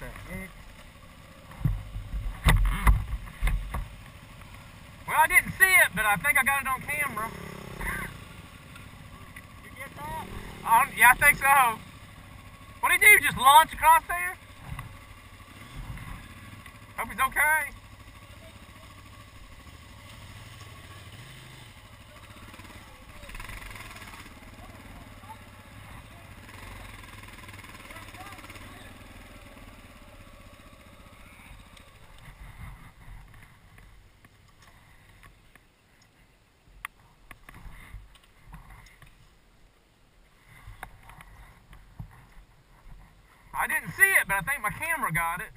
the heck? Well, I didn't see it, but I think I got it on camera. You get that? Um, yeah, I think so. What did he do? Just launch across there? Hope he's okay. I didn't see it, but I think my camera got it.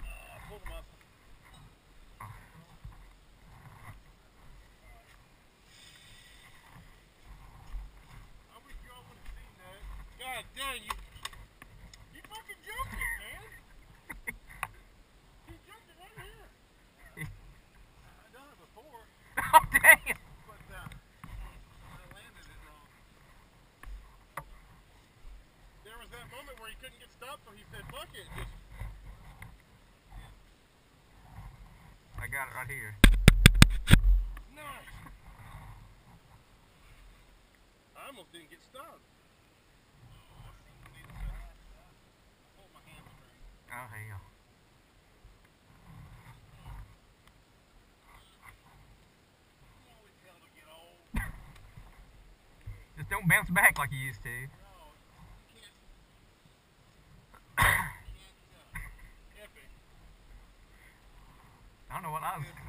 Uh, pull them up. I wish y'all would have seen that. God dang you. You fucking jumped it, man. he jumped it right here. I've done it before, Oh, damn. but uh, I landed it wrong. There was that moment where he couldn't get stopped, so he said, fuck it. Just I got it right here. Nice. I almost didn't get stopped. Pull my hamstring. Oh, hell. You always tell to get old. Just don't bounce back like you used to. know what that is.